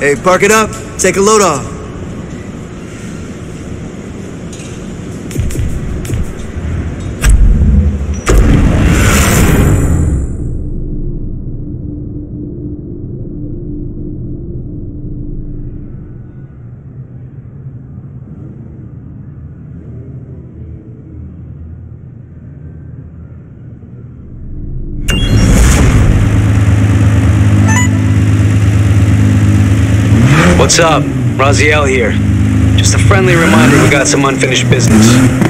Hey, park it up. Take a load off. What's up? Raziel here. Just a friendly reminder we got some unfinished business.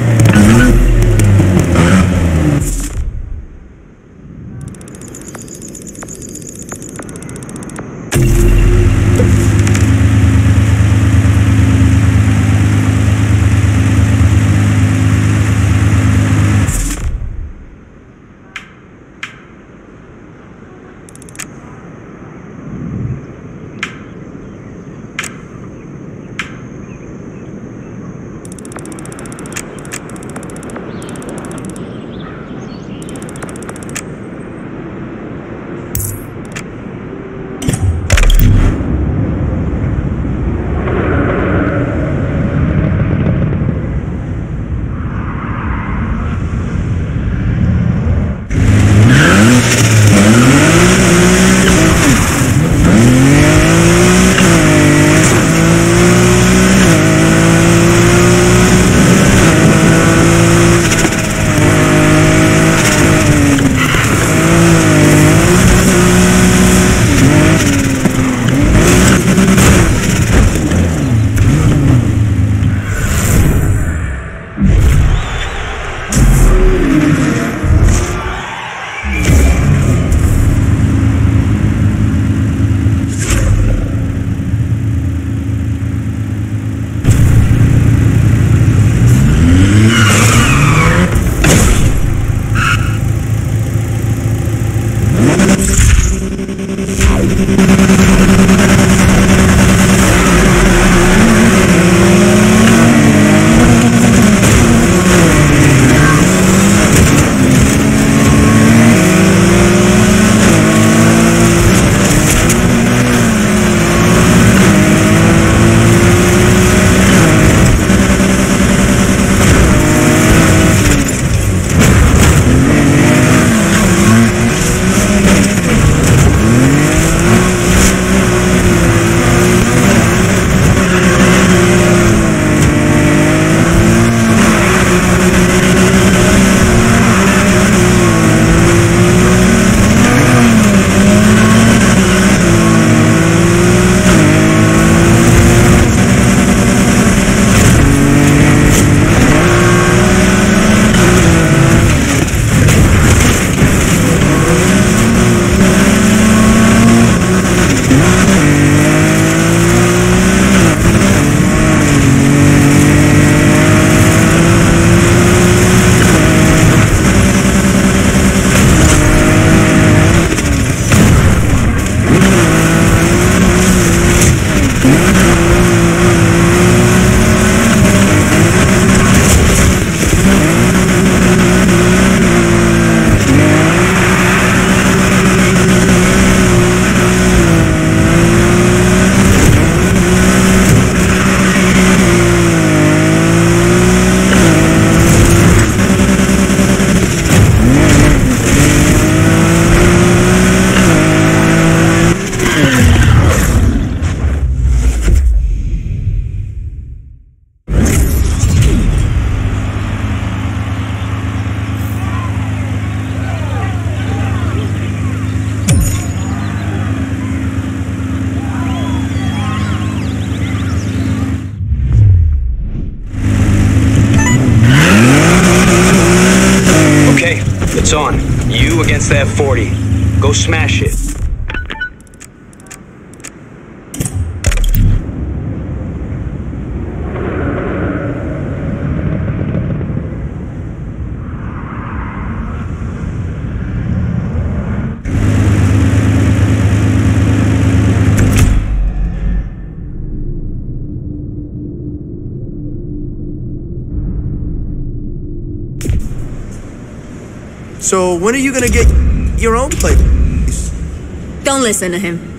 It's on. You against that 40. Go smash it. So when are you gonna get your own place? Don't listen to him.